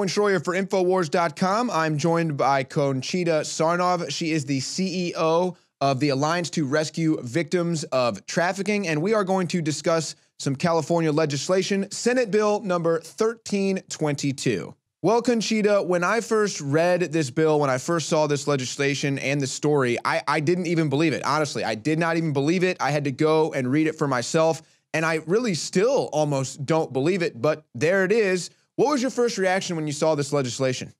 Owen Shroyer for Infowars.com. I'm joined by Conchita Sarnoff. She is the CEO of the Alliance to Rescue Victims of Trafficking, and we are going to discuss some California legislation, Senate Bill number 1322. Well, Conchita, when I first read this bill, when I first saw this legislation and the story, I, I didn't even believe it. Honestly, I did not even believe it. I had to go and read it for myself, and I really still almost don't believe it, but there it is what was your first reaction when you saw this legislation?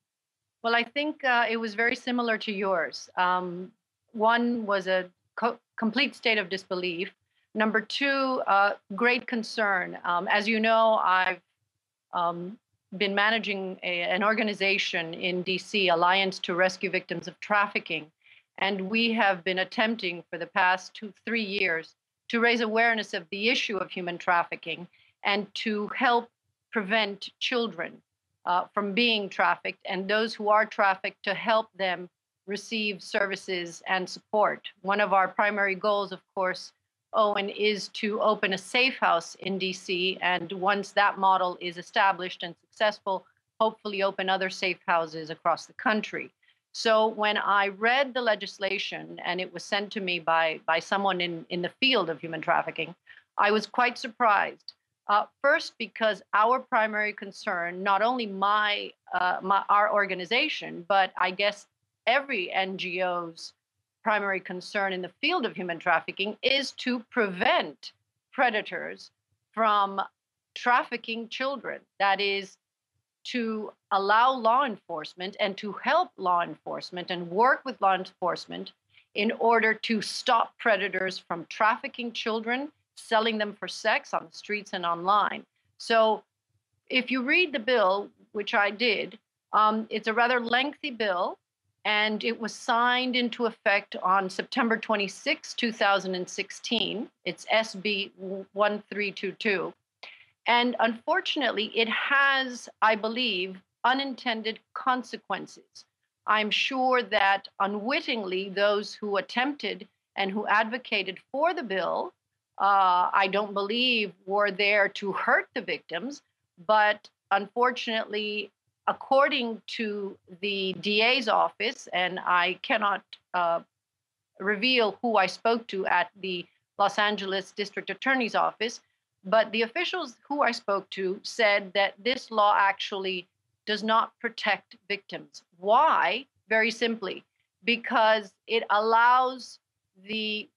Well, I think uh, it was very similar to yours. Um, one was a co- complete state of disbelief. Number two, uh, great concern. Um, as you know, I've um, been managing a, an organization in DC, Alliance to Rescue Victims of Trafficking. And we have been attempting for the past two, three years to raise awareness of the issue of human trafficking and to help prevent children uh, from being trafficked and those who are trafficked to help them receive services and support. One of our primary goals, of course, Owen, is to open a safe house in DC. And once that model is established and successful, hopefully open other safe houses across the country. So when I read the legislation and it was sent to me by, by someone in, in the field of human trafficking, I was quite surprised uh, first, because our primary concern, not only my, uh, my our organization, but I guess every NGO's primary concern in the field of human trafficking is to prevent predators from trafficking children. That is, to allow law enforcement and to help law enforcement and work with law enforcement in order to stop predators from trafficking children selling them for sex on the streets and online. So if you read the bill, which I did, um, it's a rather lengthy bill, and it was signed into effect on September 26, 2016. It's SB 1322. And unfortunately, it has, I believe, unintended consequences. I'm sure that unwittingly, those who attempted and who advocated for the bill uh, I don't believe were there to hurt the victims, but unfortunately, according to the DA's office, and I cannot uh, reveal who I spoke to at the Los Angeles District Attorney's office, but the officials who I spoke to said that this law actually does not protect victims. Why? Very simply, because it allows the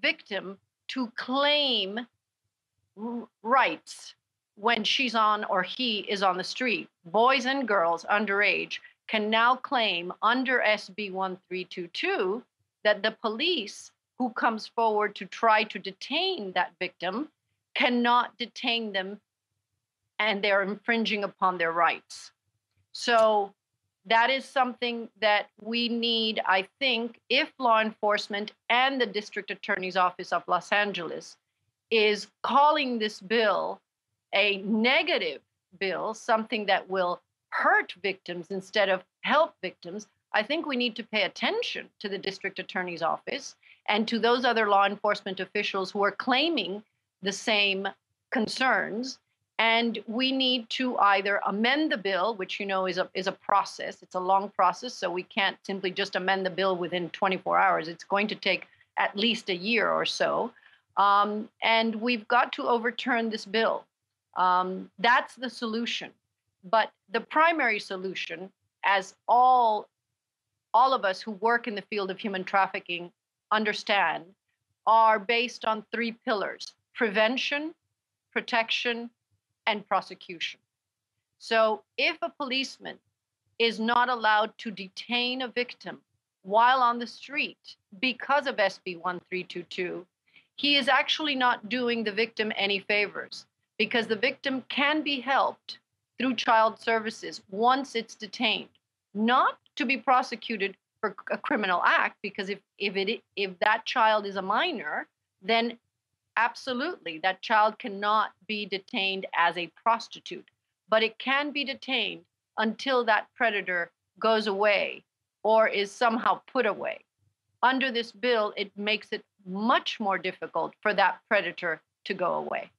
victim to claim rights when she's on or he is on the street. Boys and girls underage can now claim under SB 1322 that the police who comes forward to try to detain that victim cannot detain them and they're infringing upon their rights. So that is something that we need, I think, if law enforcement and the district attorney's office of Los Angeles is calling this bill a negative bill, something that will hurt victims instead of help victims. I think we need to pay attention to the district attorney's office and to those other law enforcement officials who are claiming the same concerns and we need to either amend the bill, which you know is a is a process. It's a long process, so we can't simply just amend the bill within 24 hours. It's going to take at least a year or so, um, and we've got to overturn this bill. Um, that's the solution. But the primary solution, as all all of us who work in the field of human trafficking understand, are based on three pillars: prevention, protection, and prosecution. So if a policeman is not allowed to detain a victim while on the street because of SB 1322, he is actually not doing the victim any favors because the victim can be helped through child services once it's detained, not to be prosecuted for a criminal act because if if it if that child is a minor, then Absolutely. That child cannot be detained as a prostitute, but it can be detained until that predator goes away or is somehow put away. Under this bill, it makes it much more difficult for that predator to go away.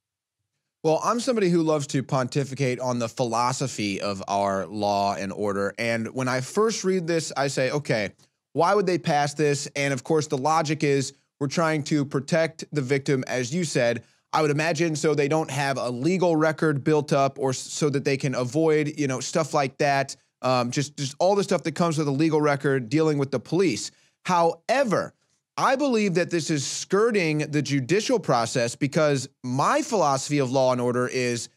Well, I'm somebody who loves to pontificate on the philosophy of our law and order. And when I first read this, I say, okay, why would they pass this? And of course, the logic is we're trying to protect the victim, as you said. I would imagine so they don't have a legal record built up or so that they can avoid, you know, stuff like that. Um, just, just all the stuff that comes with a legal record dealing with the police. However, I believe that this is skirting the judicial process because my philosophy of law and order is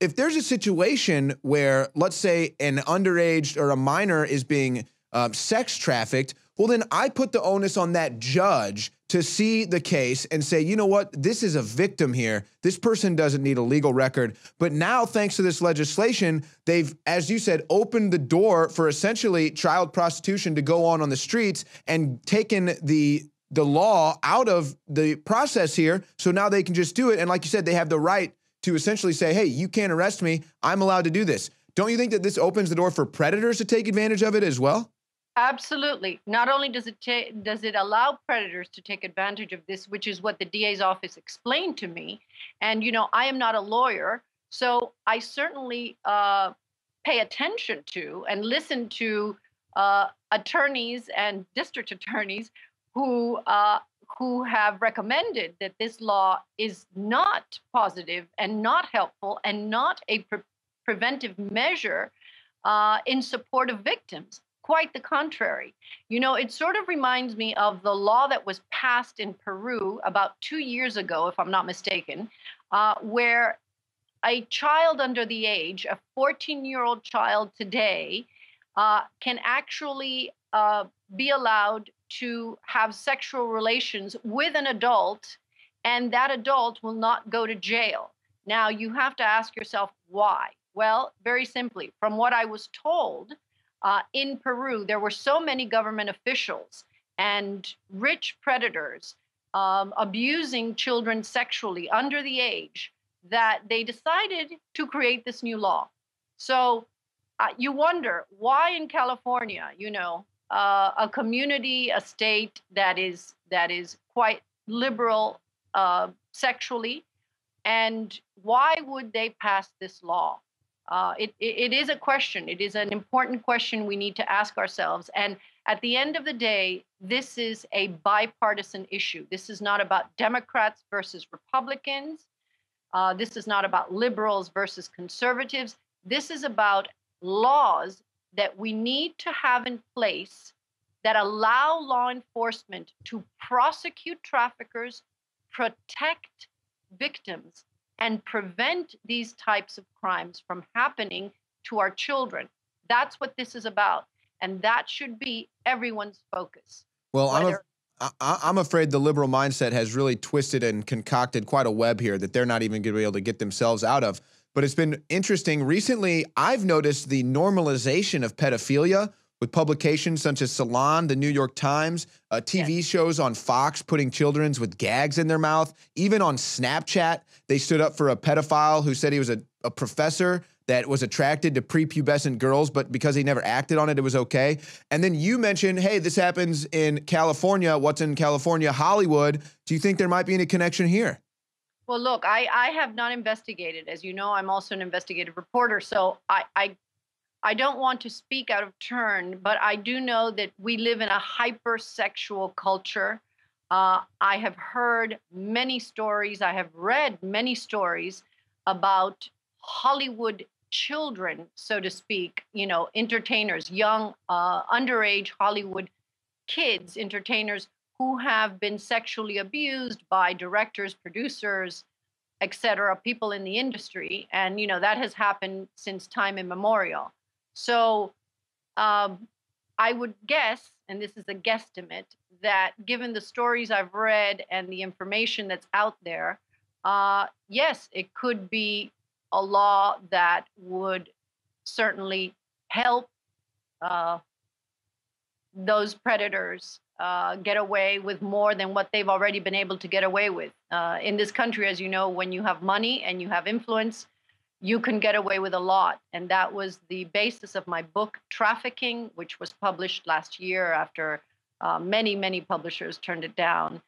if there's a situation where, let's say, an underage or a minor is being uh, sex trafficked, well, then I put the onus on that judge to see the case and say, you know what, this is a victim here. This person doesn't need a legal record. But now, thanks to this legislation, they've, as you said, opened the door for essentially child prostitution to go on on the streets and taken the the law out of the process here. So now they can just do it. And like you said, they have the right to essentially say, hey, you can't arrest me. I'm allowed to do this. Don't you think that this opens the door for predators to take advantage of it as well? Absolutely. Not only does it ta- does it allow predators to take advantage of this, which is what the DA's office explained to me, and you know I am not a lawyer, so I certainly uh, pay attention to and listen to uh, attorneys and district attorneys who uh, who have recommended that this law is not positive and not helpful and not a pre- preventive measure uh, in support of victims. Quite the contrary. You know, it sort of reminds me of the law that was passed in Peru about two years ago, if I'm not mistaken, uh, where a child under the age, a 14 year old child today, uh, can actually uh, be allowed to have sexual relations with an adult, and that adult will not go to jail. Now, you have to ask yourself why. Well, very simply, from what I was told, uh, in Peru, there were so many government officials and rich predators um, abusing children sexually under the age that they decided to create this new law. So uh, you wonder why in California, you know, uh, a community, a state that is that is quite liberal uh, sexually, and why would they pass this law? Uh, it, it is a question. It is an important question we need to ask ourselves. And at the end of the day, this is a bipartisan issue. This is not about Democrats versus Republicans. Uh, this is not about liberals versus conservatives. This is about laws that we need to have in place that allow law enforcement to prosecute traffickers, protect victims, and prevent these types of crimes from happening to our children. That's what this is about. And that should be everyone's focus. Well, I'm, a, I'm afraid the liberal mindset has really twisted and concocted quite a web here that they're not even going to be able to get themselves out of but it's been interesting. Recently, I've noticed the normalization of pedophilia with publications such as Salon, the New York Times, uh, TV yes. shows on Fox putting children's with gags in their mouth. Even on Snapchat, they stood up for a pedophile who said he was a, a professor that was attracted to prepubescent girls, but because he never acted on it, it was okay. And then you mentioned, hey, this happens in California. What's in California? Hollywood. Do you think there might be any connection here? Well, look, I, I have not investigated. As you know, I'm also an investigative reporter, so I, I I don't want to speak out of turn, but I do know that we live in a hypersexual culture. Uh, I have heard many stories, I have read many stories about Hollywood children, so to speak, you know, entertainers, young, uh, underage Hollywood kids, entertainers who have been sexually abused by directors, producers, etc., people in the industry, and you know that has happened since time immemorial. So, um, I would guess, and this is a guesstimate, that given the stories I've read and the information that's out there, uh, yes, it could be a law that would certainly help uh, those predators uh, get away with more than what they've already been able to get away with. Uh, in this country, as you know, when you have money and you have influence, you can get away with a lot. And that was the basis of my book, Trafficking, which was published last year after uh, many, many publishers turned it down.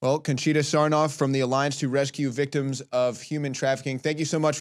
Well, Conchita Sarnoff from the Alliance to Rescue Victims of Human Trafficking, thank you so much.